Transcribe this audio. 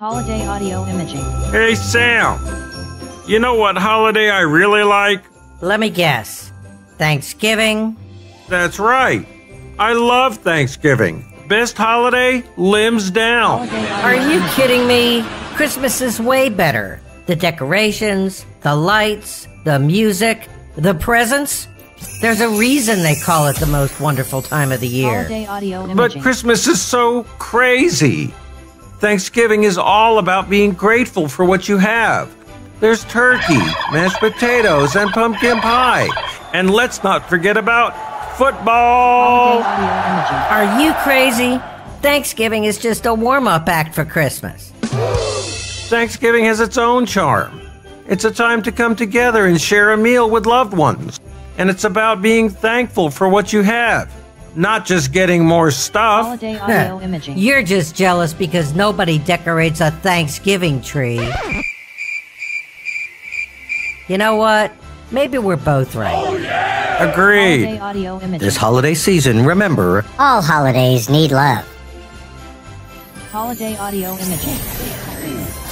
Holiday audio imaging. Hey, Sam. You know what holiday I really like? Let me guess. Thanksgiving? That's right. I love Thanksgiving. Best holiday, limbs down. Are you kidding me? Christmas is way better. The decorations, the lights, the music, the presents. There's a reason they call it the most wonderful time of the year. Holiday audio imaging. But Christmas is so crazy. Thanksgiving is all about being grateful for what you have. There's turkey, mashed potatoes, and pumpkin pie. And let's not forget about football. Holiday audio imaging. Are you crazy? Thanksgiving is just a warm up act for Christmas. Thanksgiving has its own charm. It's a time to come together and share a meal with loved ones. And it's about being thankful for what you have, not just getting more stuff. Holiday audio imaging. You're just jealous because nobody decorates a Thanksgiving tree. You know what? Maybe we're both right. Oh, Agreed. Holiday audio. This holiday season, remember, All holidays need love. Holiday audio imaging.